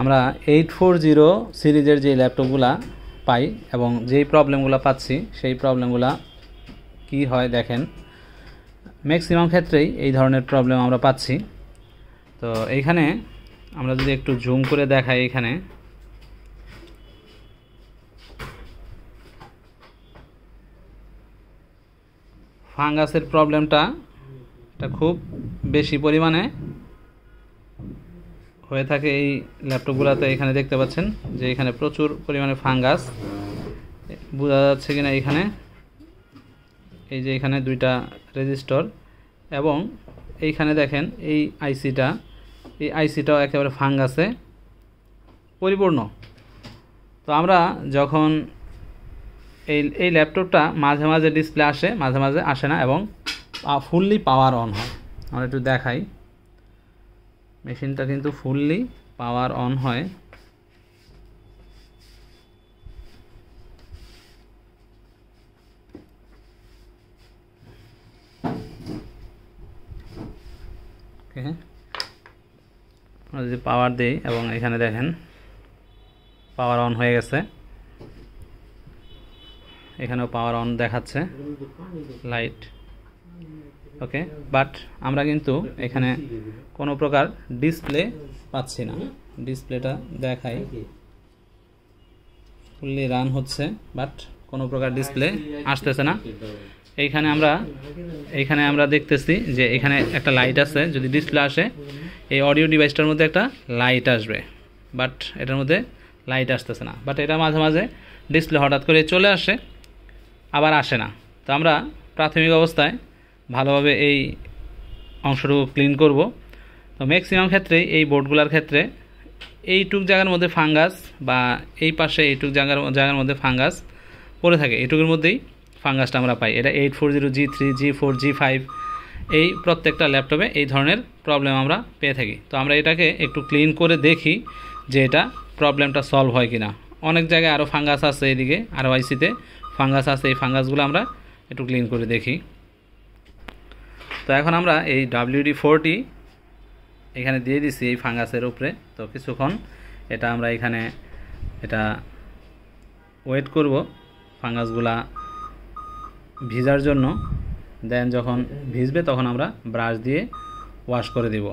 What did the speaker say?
আমরা eight four zero সিরিজের যে ল্যাপটপগুলা পাই এবং যেই প্রবলেমগুলো পাচ্ছি, সেই প্রবলেমগুলো কি হয় দেখেন। ম্যাক্সিমাম ক্ষেত্রেই এই ধরনের প্রবলেম আমরা পাচ্ছি। তো এইখানে আমরা যদি একটু জুম করে দেখাই এখানে। ফাঙ্গাসের প্রবলেমটা এটা খুব বেশি পরিমাণে। হয়ে থাকে এই ল্যাপটপগুলোতে এখানে দেখতে পাচ্ছেন যে এখানে প্রচুর পরিমাণে ফাঙ্গাস। বোঝা যাচ্ছে কিনা এখানে? এই যে এখানে দুইটা রেজিস্টর এবং এইখানে দেখেন এই আইসিটা। এই আইসিটাও একেবারে ফাঙ্গাসে পরিপূর্ণ। তো আমরা যখন এই এই ল্যাপটপটা মাঝে মাঝে ডিসপ্লে আসে, মাঝে মাঝে আসে না এবং ফুললি পাওয়ার অন হয়। আমরা একটু দেখাই। মেশিনটা কিন্তু ফুললি পাওয়ার অন হয়। যদি পাওয়ার দিই এবং এখানে দেখেন পাওয়ার অন হয়ে গেছে। এখানেও পাওয়ার অন দেখাচ্ছে। লাইট। ওকে বাট আমরা কিন্তু এখানে কোনো প্রকার ডিসপ্লে পাচ্ছি না। ডিসপ্লেটা দেখাই। ফুললি রান হচ্ছে বাট কোনো প্রকার ডিসপ্লে আসতেছে না। এইখানে আমরা এইখানে আমরা দেখতেছি যে এখানে একটা লাইট আছে, যদি ডিসপ্লে আসে, এই অডিও ডিভাইসটার মধ্যে একটা লাইট আসবে বাট এটার মধ্যে লাইট আসতেছে না। বাট এটা মাঝে মাঝে ডিসপ্লে হঠাৎ করে চলে আসে, আবার আসে না। তো আমরা প্রাথমিক অবস্থায় ভালোভাবে এই অংশটুকু ক্লিন করব। তো ম্যাক্সিমাম ক্ষেত্রে এই বোর্ডগুলোর ক্ষেত্রে এইটুক জায়গার মধ্যে ফাঙ্গাস বা এই পাশে এইটুক জায়গার জায়গার মধ্যে ফাঙ্গাস পড়ে থাকে। এইটুকুর মধ্যেই ফাঙ্গাসটা আমরা পাই। এটা eight four zero G three G four G five এই প্রত্যেকটা ল্যাপটপে এই ধরনের প্রবলেম আমরা পেয়ে থাকি। তো আমরা এটাকে একটু ক্লিন করে দেখি যে এটা প্রবলেমটা সলভ হয় কি না অনেক জায়গায় আরও ফাঙ্গাস আছে এদিকে আরও আইসিতে ফাঙ্গাস আছে। এই ফাঙ্গাসগুলো আমরা একটু ক্লিন করে দেখি। তো এখন আমরা এই ডাব্লিউডি ফোরটি এখানে দিয়ে দিছি এই ফাঙ্গাসের উপরে। তো কিছুক্ষণ এটা আমরা এখানে এটা ওয়েট করব ফাঙ্গাসগুলা ভিজার জন্য। দেন যখন ভিজবে তখন আমরা ব্রাশ দিয়ে ওয়াশ করে দেব।